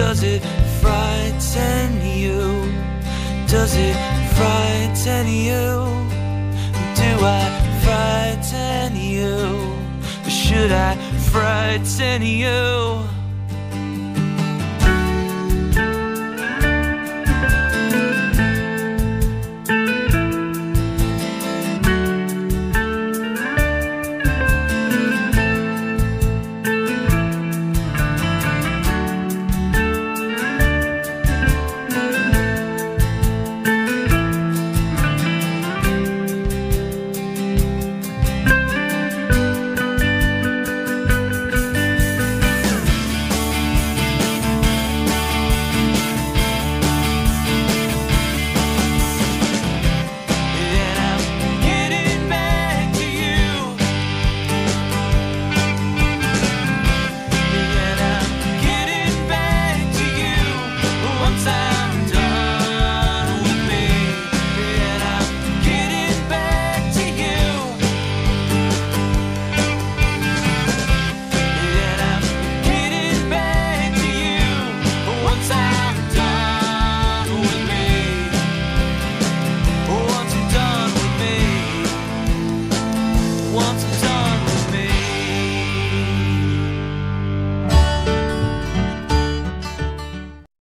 Does it frighten you? Does it frighten you? Do I frighten you? Should I frighten you?